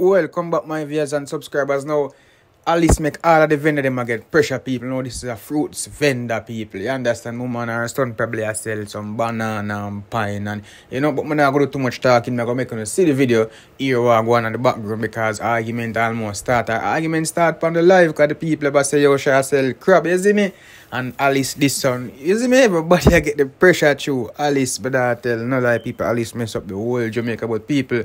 Welcome back my viewers and subscribers. Now, Alice make all of the vendor them get pressure people. Now this is a fruits vendor people. You understand? Mama and her son probably I sell some banana and pine and you know, but I'm not gonna do too much talking, I'm gonna make you see the video here what go on in the background because argument almost start. Argument start from the live because the people ever say yo shall sell crab, you see me? And Alice this son, you see me? Everybody I get the pressure through Alice, but I tell no lie people, Alice mess up the whole Jamaica but people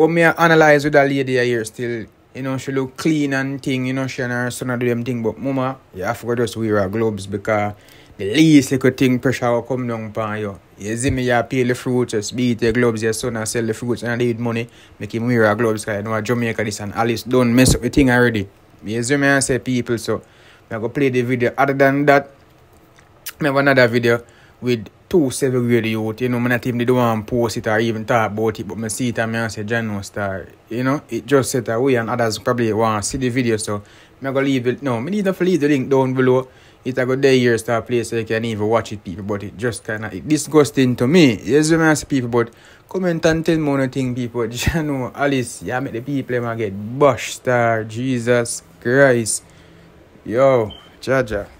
what me analyze with that lady here still, you know, she look clean and thing, you know, she and her son do them thing, but mama, you have to just wear her gloves because the least little thing pressure will come down upon you. You see me, you pay the fruits, just beat your gloves, your son and sell the fruits and need money, make him wear her gloves because you know Jamaica this and Alice don't mess up the thing already. You see me, I say people, so going to play the video. Other than that, I have another video with two seven grade youth, you know, I'm not even the one post it or even talk about it, but I see it and I say John no star. You know, it just set away and others probably want to see the video, so I'm gonna leave it no, I need to leave the link down below. It a go there here start play so you can even watch it people, but it just kinda disgusting to me. Yes, I see people, but comment and tell me one thing people. You know, Alice, yeah make the people them get bush star. Jesus Christ. Yo, Jaja.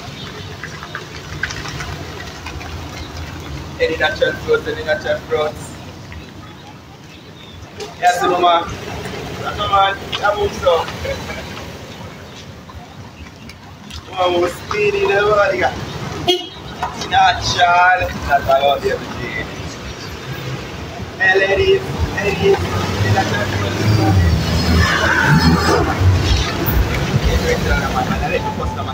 Any natural fruits, any natural fruits. Yes, mama. Mama, I'm also. Mama, speedy, never got. Natural. That's all the everything. Hey, ladies, ladies, any natural fruits. Yes, right there, man. I like the customer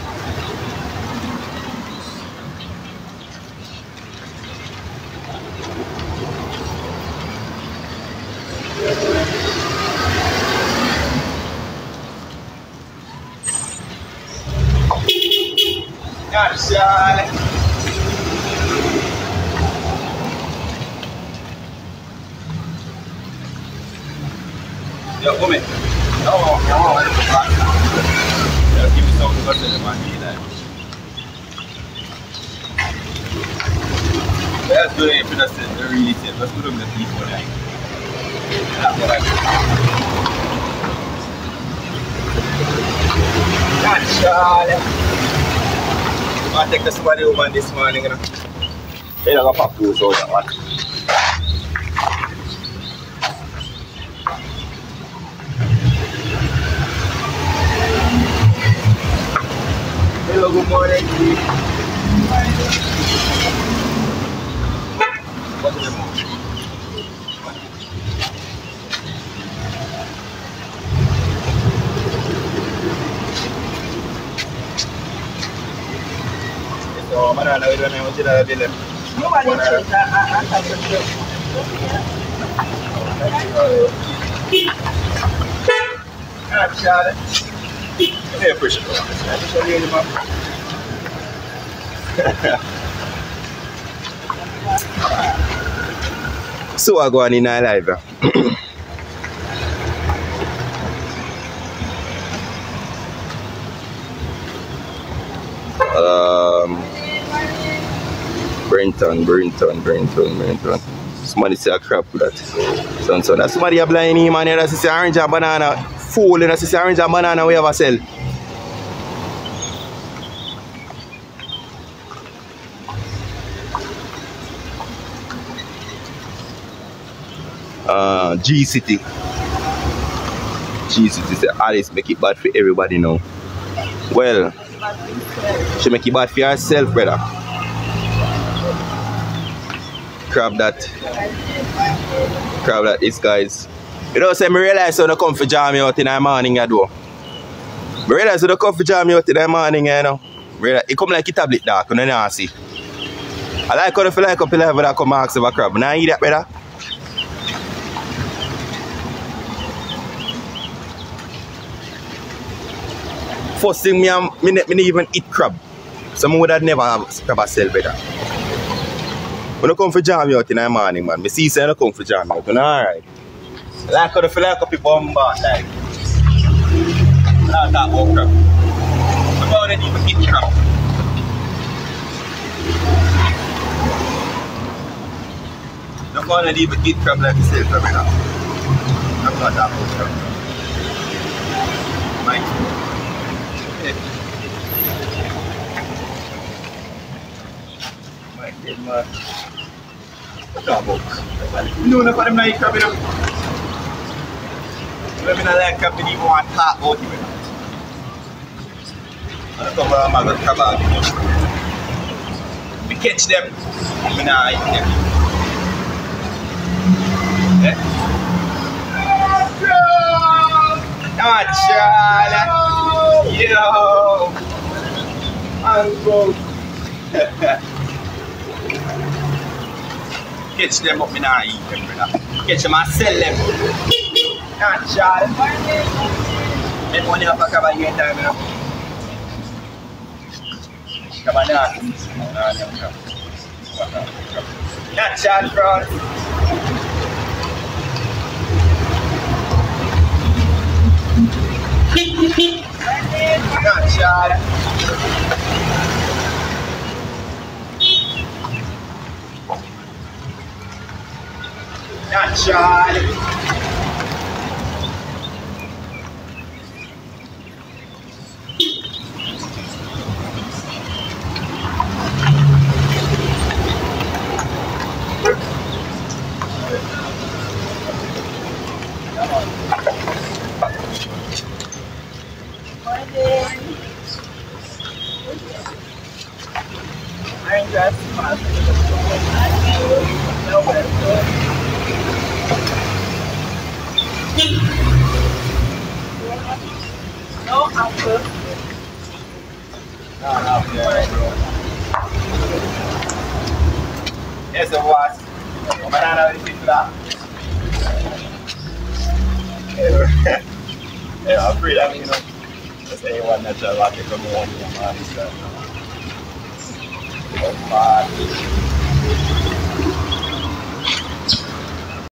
know. Oh. Natural. Natural. Yo, come in. No, no, Yo, give me some to the man, me that. Let's do it if that's the really thing. Let's do them the people like. That's what I Natural. I take the somebody woman this morning, you know. They don't pop those out that one. Hello, good morning. What's name? to mana na wuri mai mutu da rabi da mu ba a an ta ce ne push su agwani na live. Brenton, Brenton, Brenton, Brenton. Somebody say a crap with that. Son, son. That's somebody a blind him man. That's say orange and banana. Fool, that's say orange and banana we ever sell. Uh, G City. Jesus, this is Alice make it bad for everybody now. Well, she make it bad for herself, brother. Crab that. Crab that guys. You know, say me realize I come for jam out in the morning, I do. Me realize I come for jam out in the morning, you know. Realize, it come like a tablet dark, you know, see. I like how I feel like up when I come ask a crab. Now eat that, brother. First thing me, am, me, me even eat crab. Some would have never have crab myself, brother. When I come for jam me out in the morning, man. Me see say I come for jam me out, you know, alright. Like how I feel like up in bomba, like. Not talk about crab. Some would have even eat crab. No one would even eat crab like yourself, brother. I'm not talking about crab. Right? My dear man. What about? No, no, I'm not eat crab, you know. When I like crab, I even want to talk about it, you know. I come around, I got crab out. We catch them, we not them. Yeah. Not. Yo. Uncle. Catch them up, me not eat them, brother. Catch them and sell them. Not Charlotte. Make money off a crab again time, you know. Come on now. Nah, nah, nah. Not Charlotte, bro. Not Charlotte. Not Charlotte. I'm just No, but No, uncle. No, no, yeah, bro. Yes, it was. Banana with it flat. Yeah, I'm afraid I mean, you know, just anyone that shall like come on, you know, man,